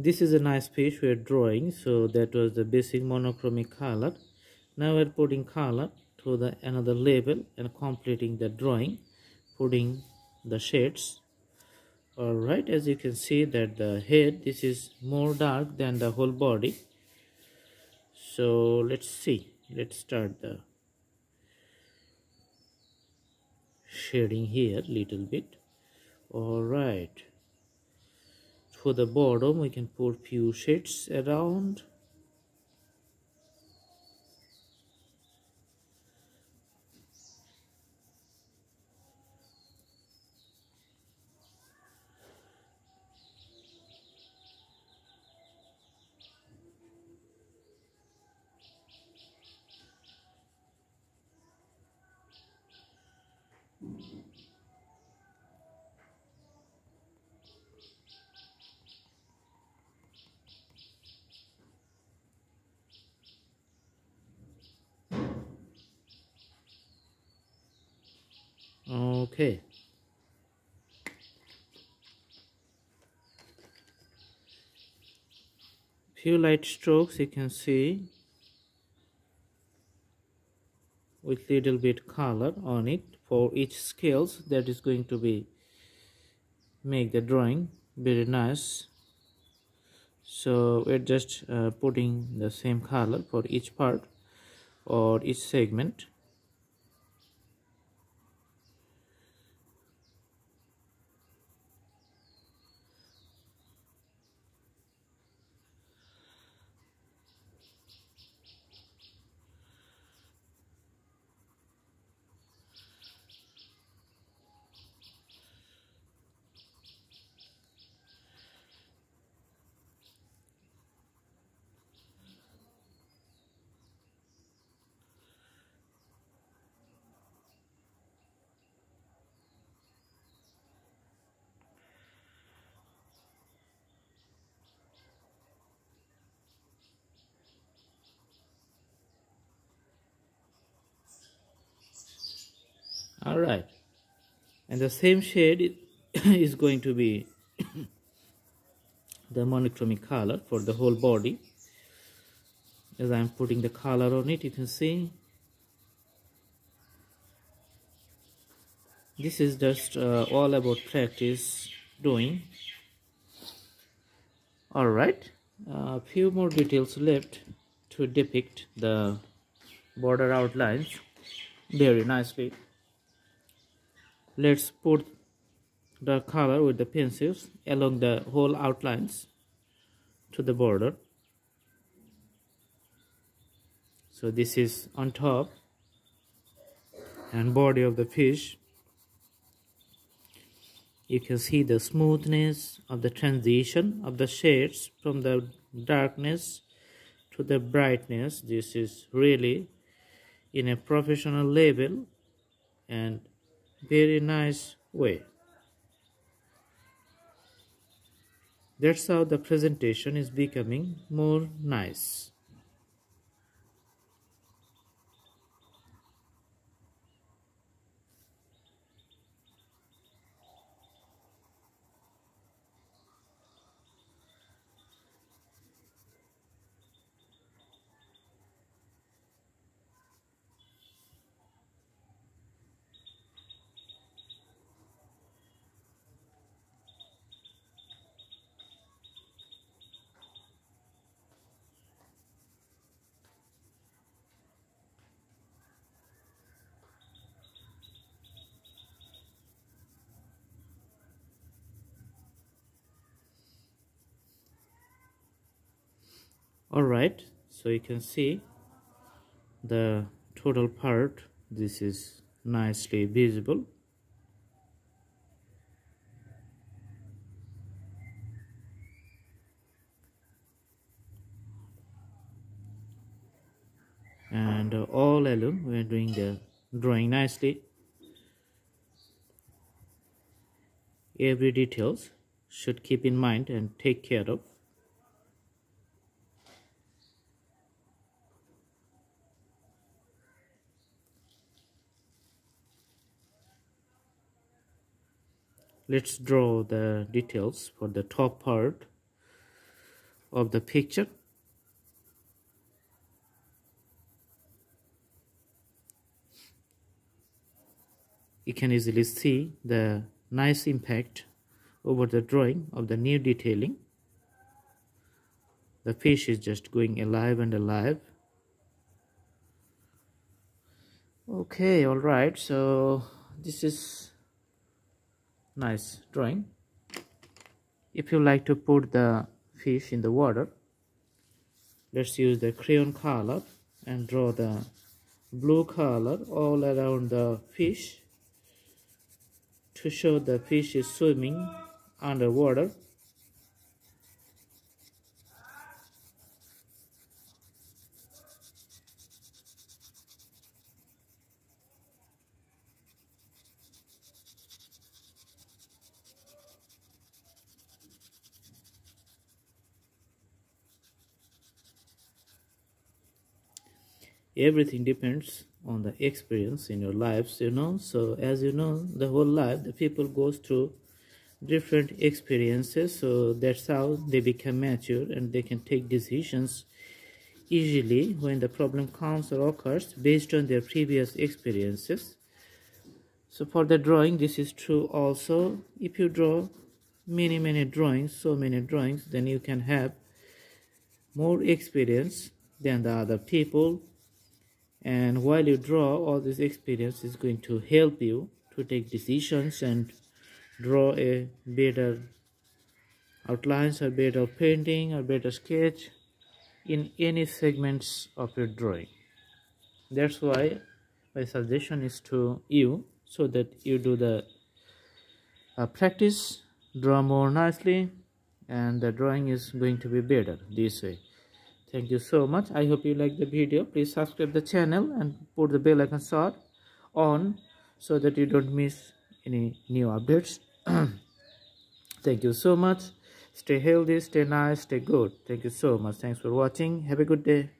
this is a nice fish we're drawing so that was the basic monochromic color. Now we're putting color to the another level and completing the drawing putting the shades. All right as you can see that the head this is more dark than the whole body. So let's see. Let's start the shading here little bit. All right for the bottom we can put few shades around okay. Few light strokes you can see with little bit color on it. For each scales that is going to be make the drawing very nice. So we're just uh, putting the same color for each part or each segment all right. And the same shade is going to be the monochromic color for the whole body. As I'm putting the color on it you can see. This is just uh, all about practice doing. All right. A uh, few more details left to depict the border outlines. Very nicely let's put the color with the pencils along the whole outlines to the border. So this is on top and body of the fish. You can see the smoothness of the transition of the shades from the darkness to the brightness. This is really in a professional level and very nice way. That's how the presentation is becoming more nice. All right so you can see the total part. This is nicely visible. And all along we are doing the drawing nicely. Every details should keep in mind and take care of let's draw the details for the top part of the picture. You can easily see the nice impact over the drawing of the new detailing. The fish is just going alive and alive. Okay all right so this is nice drawing. If you like to put the fish in the water let's use the crayon color and draw the blue color all around the fish to show the fish is swimming underwater everything depends on the experience in your lives you know. So as you know the whole life the people goes through different experiences. So that's how they become mature and they can take decisions easily when the problem comes or occurs based on their previous experiences. So for the drawing this is true also. If you draw many many drawings so many drawings then you can have more experience than the other people and while you draw all this experience is going to help you to take decisions and draw a better outlines or better painting or better sketch in any segments of your drawing. That's why my suggestion is to you so that you do the uh, practice draw more nicely and the drawing is going to be better this way thank you so much. I hope you like the video. Please subscribe the channel and put the bell icon on so that you don't miss any new updates. Thank you so much. Stay healthy stay nice stay good. Thank you so much. Thanks for watching. Have a good day